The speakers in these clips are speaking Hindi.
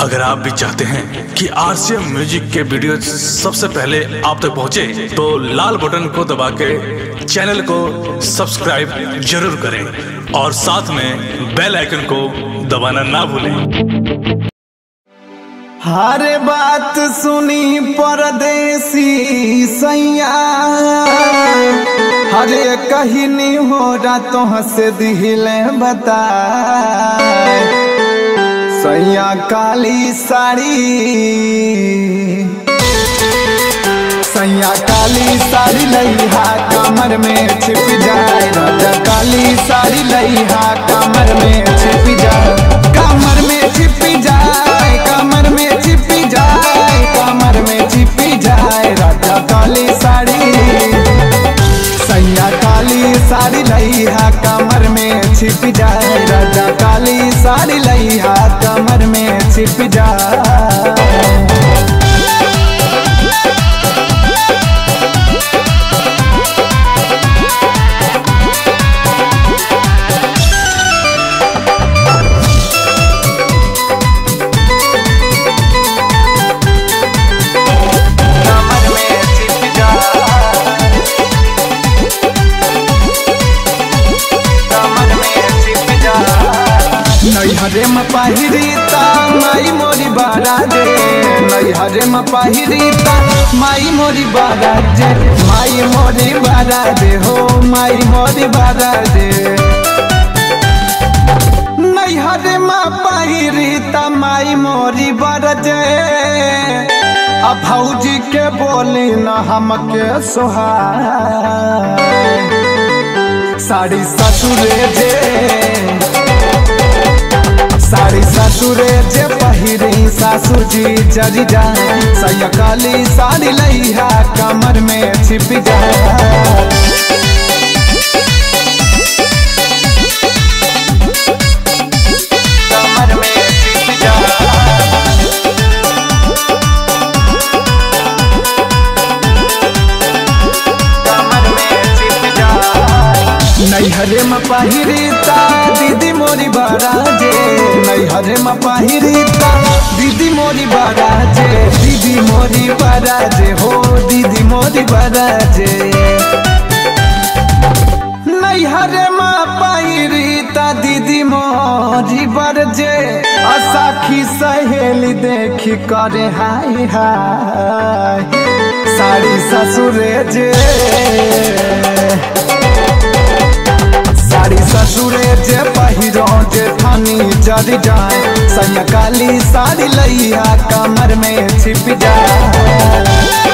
अगर आप भी चाहते हैं कि आरसीएम म्यूज़िक के वीडियो सबसे पहले आप तक पहुँचे, तो लाल बटन को दबा के चैनल को सब्सक्राइब ज़रूर करें और साथ में बेल आइकन को दबाना ना भूलें। हर बात सुनी परदेसी सैया। हरे कहीं हो रातों से दिले बता। सैया काली साड़ी। सैया काली साड़ी लइहा कमर में छिप जाए। राजा काली साड़ी लइहा कमर में छिप जाए। कमर में छिप जाए, कमर में छिप जाए, कमर में छिप जाए। राजा काली साड़ी। सैया काली साड़ी लइहा कमर में छिप जाए। राजा काली साड़ी कमर में नैहरे में पहिरीता माई मोरी बारा जे। नैहरे में पहिरीता माई मोरी बारा जे। माई मोरी बारा जे हो, माई मोरी बारा जे। नैहरे में पहिरीता माई मोरी बारा जे। भौजी के बोली न हमके सोहा साड़ी ससुरे जे। साड़ी ससुरे जे पहिरी सासू जी जरी जाए। सैया काली साड़ी लइहा कमर में छिप जाए। नैहरे में पहिरीता दीदी मोरी बाराजे नैहरे में पहिरीता दीदी मोरी बाराजे, दीदी मोरी बाराजे, हो दीदी मोरी बाराजे। नैहरे में पहिरीता दीदी मोरी बरजे। असाखी सहेली देखी करे हाय हाय। साड़ी ससुरे जे। जरी जा। सैया काली साड़ी लैया कमर में छिप जाए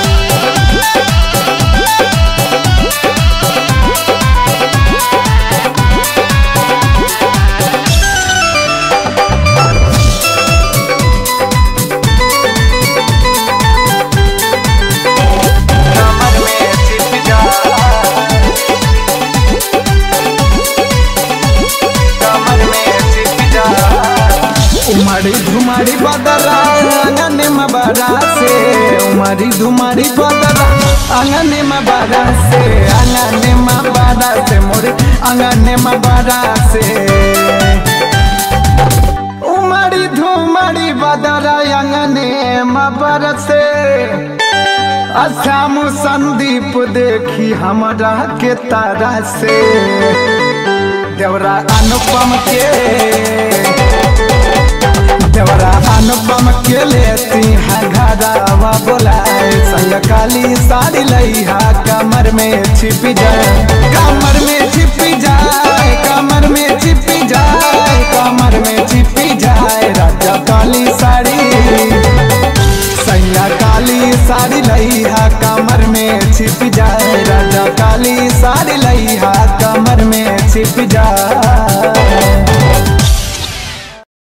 उमड़ी धुमारी बदला आँगन में बड़ा से। उमड़ी धुमारी बदला आँगन में बड़ा से। आँगन में बड़ा से, मोरे आँगन में बड़ा से। उमड़ी धुमारी बदला आँगन में बड़ा से। असाम संदीप देखी हमरा के तारा से। देवरा अनुपम के। देवरा अनुपम के लेती है घरावा बोलाए संग काली साड़ी लइहा कमर में छिप जाए। कमर में छिप जाए, कमर में छिप जाए, कमर में छिप जाए। राजा काली साड़ी। सैया काली साड़ी लइहा कमर में छिप जाए। राजा काली साड़ी लइहा कमर में छिप जाए।